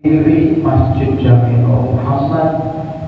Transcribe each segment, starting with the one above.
diri Masjid Jami'ul Muhammad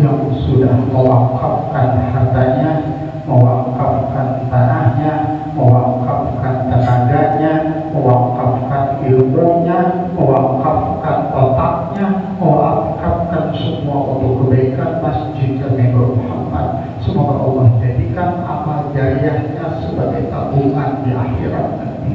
yang sudah mewakafkan hartanya, mewakafkan tanahnya, mewakafkan tenaganya, mewakafkan ilmunya, mewakafkan otaknya, mewakafkan semua untuk kebaikan Masjid Jami'ul Muhammad. Semoga Allah jadikan amal jariahnya sebagai tabungan di akhirat nanti.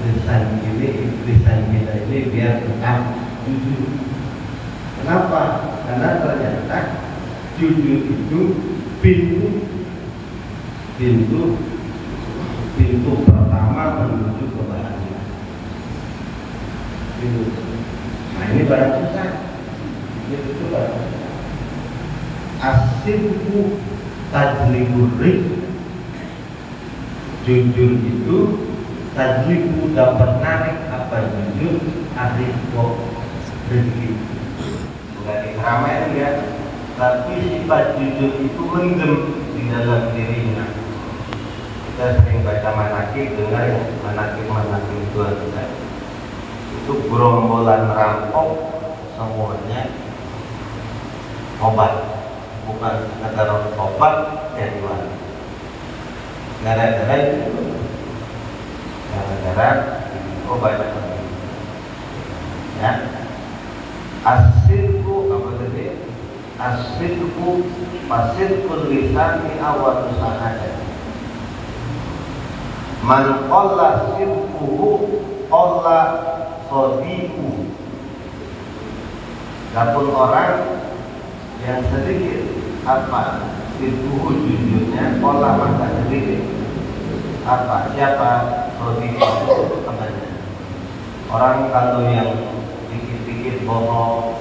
lisan ini lisan kita ini biar tetap jujur. Kenapa? Karena ternyata jujur itu pintu. Pintu pintu pertama menuju kebahagiaan pintu. Nah ini barang susah. Itu barang susah. Asimku tajliburik jujur itu tajlibu dapat narik apa jujur arifo rezeki bukan keramaian ya tapi sifat jujur itu mendem di dalam dirinya. Kita sering baca manakib dengar ya manakib manakib itu kita itu gerombolan rampok semuanya obat. Bukan negara obat jadi wali gara-gara itu gara-gara obat ya. Asirku apa tadi? Asirku pasirku lisani awal usaha Man qalla sirkuhu qalla sodiku Adapun orang yang sedikit apa? Sirkuhu jujurnya qalla maka sedikit. Apa? Siapa sodiku namanya orang kalau yang dikit-dikit bohong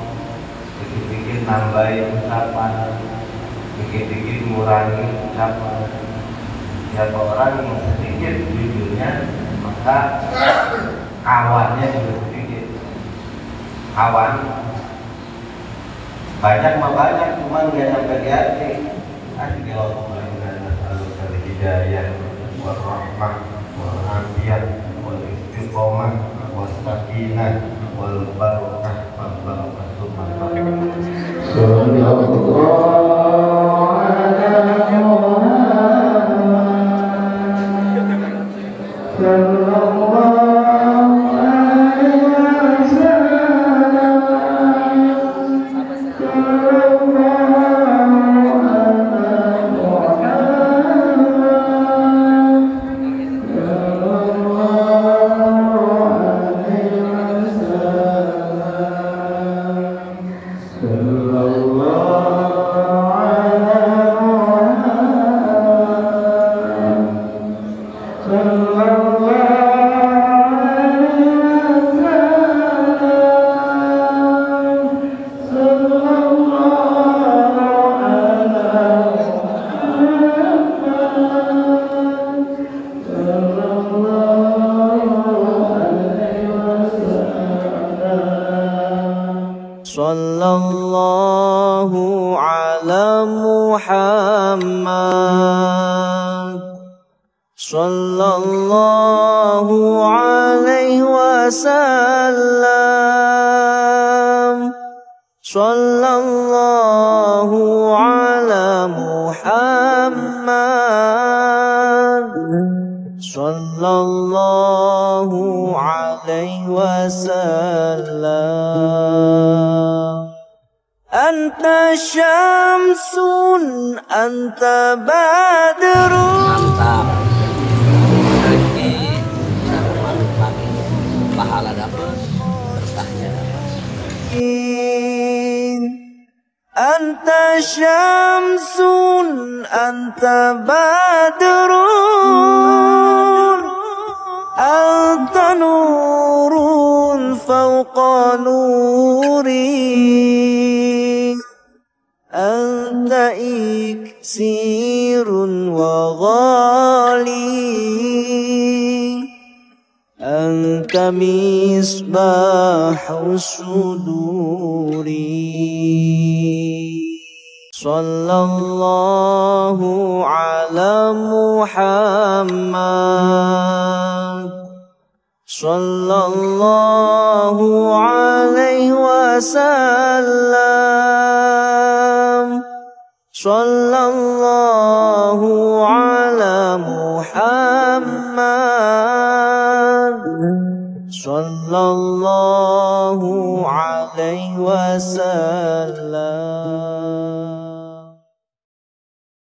dikit-dikit nambahin ucapan dikit-dikit ngurangi ucapan siapa orang yang sedikit jujurnya maka kawannya juga sedikit kawan banyak mah banyak cuman nggak nyampe di hati. Asik ya Allah Allahumma selalu kali hidayah warahmah istiqomah wal sakinah wal barokah wal barokah. Sallallahu صلى الله على محمد. صلى الله عليه وسلم. صلى الله على محمد. صلى الله عليه وسلم. أنت شمس أنت بدر. أنت شمس أنت بدر أنت نور فوق نوري أنت إكسير وغالي. مصباح الصدور. صلى الله على محمد. صلى الله عليه وسلم. صلى الله على محمد. صلى الله عليه وسلم.